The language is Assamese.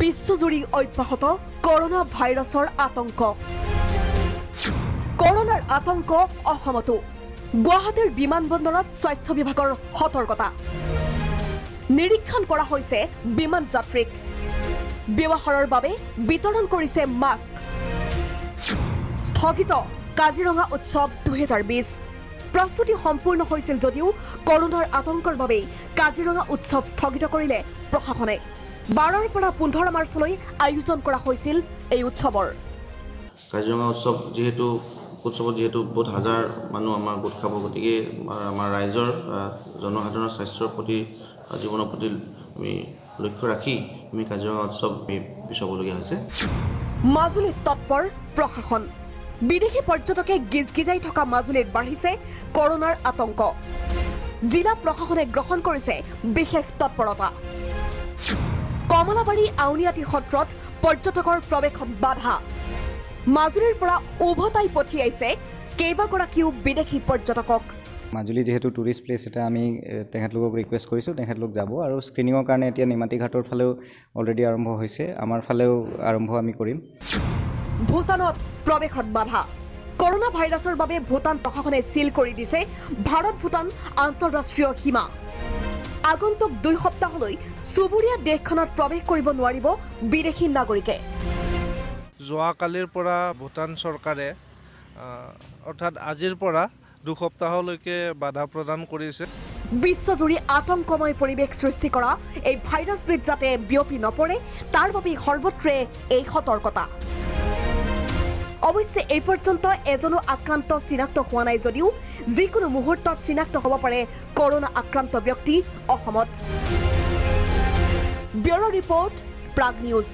বিশ্বজুৰি অব্যাহত কৰোণা ভাইৰাছৰ আতংক। কৰোণাৰ আতংক অসমতো। গুৱাহাটীৰ বিমানবন্দৰত স্বাস্থ্য বিভাগৰ সতৰ্কতা। নিৰীক্ষণ কৰা হৈছে বিমান যাত্ৰীক। ব্যৱহাৰৰ বাবে বিতৰণ কৰিছে মাস্ক। স্থগিত কাজিৰঙা উৎসৱ দুহেজাৰ বিছ। প্ৰস্তুতি সম্পূৰ্ণ হৈছিল যদিও কৰোণাৰ আতংকৰ বাবেই কাজিৰঙা উৎসৱ স্থগিত কৰিলে প্ৰশাসনে। বাৰৰ পৰা পোন্ধৰ মাৰ্চলৈ আয়োজন কৰা হৈছিল এই উৎসৱৰ। কাজিৰঙা উৎসৱ যিহেতু উৎসৱত যিহেতু বহুত হাজাৰ মানুহ আমাৰ গোট খাব গতিকে আমাৰ- ৰাইজৰ জনসাধাৰণৰ স্বাস্থ্যৰ প্ৰতি জীৱনৰ প্ৰতি আমি লক্ষ্য ৰাখি আমি কাজিৰঙা উৎসৱ আমি পিছাবলগীয়া হৈছে। মাজুলীত তৎপৰ প্ৰশাসন। বিদেশী পৰ্যটকে গিজ গিজাই থকা মাজুলীত বাঢ়িছে কৰোণাৰ আতংক। জিলা প্ৰশাসনে গ্ৰহণ কৰিছে বিশেষ তৎপৰতা। কমলাবাৰী আউনীআটী সত্ৰত পৰ্যটকৰ প্ৰৱেশত বাধা। মাজুলীৰ পৰা উভতাই পঠিয়াইছে কেইবাগৰাকীও বিদেশী পৰ্যটকক। মাজুলী যিহেতু টুৰিষ্ট প্লেচ এটা আমি তেখেতলোকক ৰিকুৱেষ্ট কৰিছোঁ তেখেতলোক যাব আৰু স্ক্ৰিনিঙৰ কাৰণে এতিয়া নিমাতী ঘাটৰ ফালেও অলৰেডি আৰম্ভ হৈছে। আমাৰ ফালেও আৰম্ভ আমি কৰিম। ভূটানত প্ৰৱেশত বাধা। কৰোণা ভাইৰাছৰ বাবে ভূটান প্ৰশাসনে চিল কৰি দিছে। ভাৰত ভূটান আন্তঃৰাষ্ট্ৰীয় সীমা। আগন্তুক দুই সপ্তাহলৈ চুবুৰীয়া দেশখনত প্ৰৱেশ কৰিব নোৱাৰিব বিদেশী নাগৰিকে। যোৱাকালিৰ পৰা ভূটান চৰকাৰে অৰ্থাৎ আজিৰ পৰা দুসপ্তাহলৈকে বাধা প্ৰদান কৰিছে। বিশ্বজুৰি আতংকময় পৰিৱেশ সৃষ্টি কৰা এই ভাইৰাছবিধ যাতে বিয়পি নপৰে তাৰ বাবেই সৰ্বত্ৰে এই সতৰ্কতা। অৱশ্যে এই পৰ্যন্ত এজনো আক্ৰান্ত চিনাক্ত হোৱা নাই যদিও যিকোনো মুহূৰ্তত চিনাক্ত হ'ব পাৰে কৰোণা আক্ৰান্ত ব্যক্তি অসমত। Bureau' report Prag news.